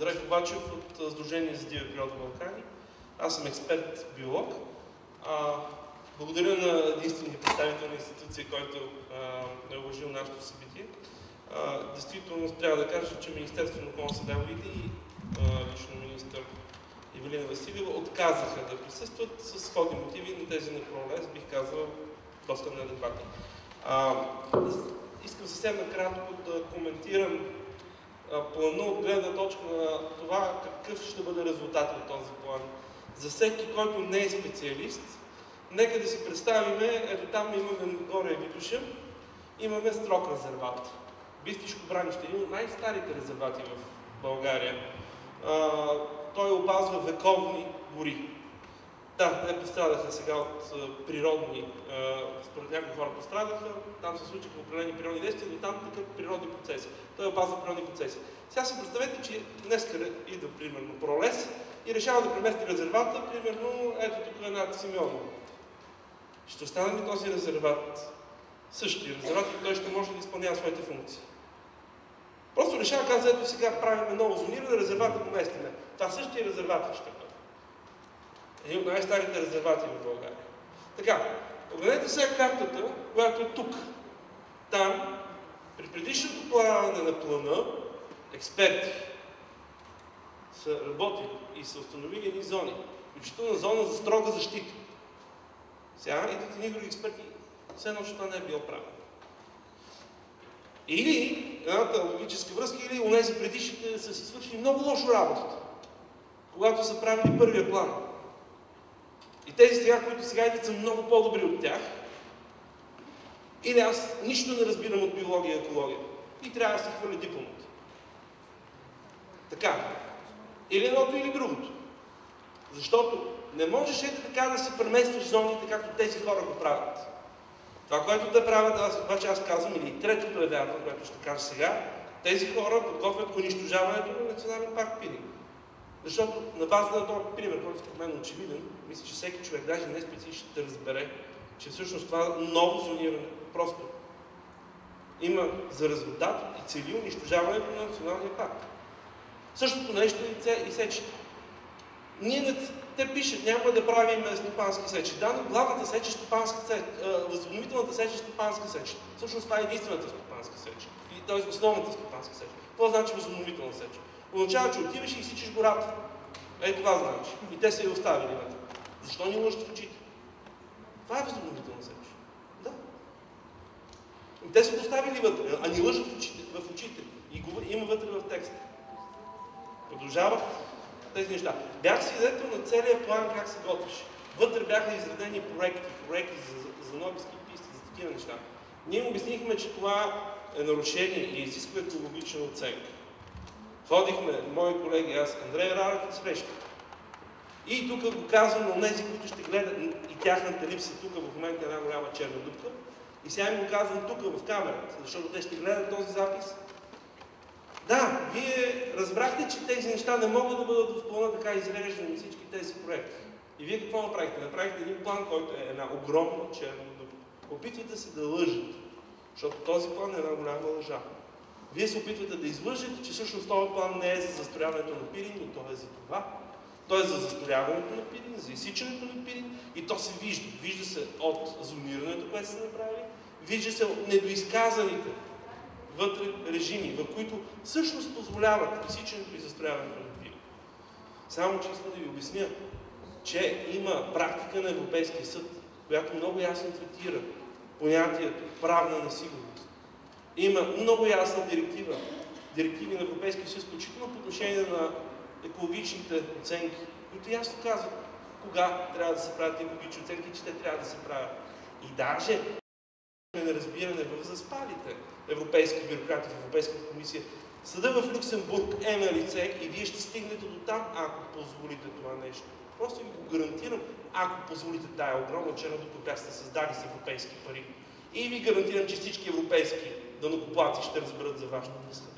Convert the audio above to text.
Андрей Ковачев от Сдружение за дива природа Балкани. Аз съм експерт биолог. Благодаря на единствения представител на институция, който е уважил нашето събитие. А, действително трябва да кажа, че Министерството на околна среда и лично министър Евелина Василева отказаха да присъстват с сходни мотиви на тези на пролез, бих казал, доста неадекватни. Искам съвсем накратко да коментирам плана от гледна точка на това какъв ще бъде резултат от този план. За всеки, който не е специалист, нека да си представиме, ето там имаме горе Витоша, имаме строк резерват. Бистишко бранище, един от най-старите резервати в България. А, той опазва вековни гори. Да, те пострадаха сега от природни, според някои хора пострадаха, там се случиха определени природни действия, но там такъв природни процеси. Той опазва природни процеси. Сега си представете, че днес идва примерно пролес и решава да премести резервата, примерно ето тук е над Симеоново. Ще остане ли този резерват същия резерват и той ще може да изпълнява своите функции? Просто решава, каза, ето сега правим ново зониране, резервата го местиме. Това същия резерват ще бъде. Един от най-старите резервати в България. Така, погледнете сега картата, която е тук. Там, при предишното плаване на плана, експерти са работили и са установили едни зони, включително зона за строга защита. Сега идват едни други експерти, все едно, че това не е било правилно. Или едната логическа връзка, или у нези предишните са си свършили много лошо работата, когато са правили първия план. И тези сега, които сега идват, са много по-добри от тях. Или аз нищо не разбирам от биология и екология. И трябва да се хвърля дипломата. Така. Или едното, или другото. Защото не можеш ето така да се преместваш зоните, както тези хора го правят. Това, което те правят, аз, обаче аз казвам, или третото е вярно, което ще кажа сега, тези хора подготвят унищожаването на национален парк Пилинг. Защото на база на този пример, който според мен е очевиден, мисля, че всеки човек, даже не специалист, ще разбере, че всъщност това ново зониране просто има за резултат и цели унищожаването на националния парк. Същото нещо и сечите. Ние не, те пишат, няма да правим стопански сечи. Да, но главната сеч е стопанска сеч, възобновителната сеч е стопанска сеч. Всъщност това е единствената стопанска сеч. Т.е. основната стопанска сеч. Какво значи възобновителна сеч? Означава, че отиваш и изсичаш гората. Е, това значи. И те са я оставили вътре. Защо ни лъжат в очите? Това е възобновителна сеч. Да. И те са поставили вътре, а ни лъжат в очите. В очите. И го, има вътре в текста. Продължават тези неща. Бях свидетел на целият план как се готвеше. Вътре бяха изредени проекти, проекти за, за нови ски писти, за такива неща. Ние обяснихме, че това е нарушение и изисква екологична оценка. Ходихме, мои колеги, аз, Андрей Рарев на среща. И тук го казвам на тези, които ще гледат и тяхната липса тук в момента е една голяма черна дупка. И сега им го казвам тук в камерата, защото те ще гледат този запис. Да, вие разбрахте, че тези неща не могат да бъдат в плана така изреждани всички тези проекти. И вие какво направихте? Направихте един план, който е една огромна черна дупка. Опитвате се да лъжете, защото този план е една голяма лъжа. Вие се опитвате да излъжете, че всъщност този план не е за застрояването на пирин, но той е за това. Той е за застрояването на пирин, за изсичането на пирин и то се вижда. Вижда се от зонирането, което са направили, вижда се от недоизказаните вътре режими, в които всъщност позволяват изсичането и застрояването на пирин. Само че искам да ви обясня, че има практика на Европейския съд, която много ясно третира понятието правна несигурност. Има много ясна директива, директиви на Европейския съюз, включително по отношение на екологичните оценки, които ясно казват кога трябва да се правят екологични оценки че те трябва да се правят. И даже неразбиране в заспалите европейски бюрократи в Европейската комисия. Съда в Люксембург е на лице и вие ще стигнете до там, ако позволите това нещо. Просто ви го гарантирам, ако позволите тая огромна черна дупка, сте създали с европейски пари. И ви гарантирам, че всички европейски данокоплаци ще разберат за вашето безхаберие.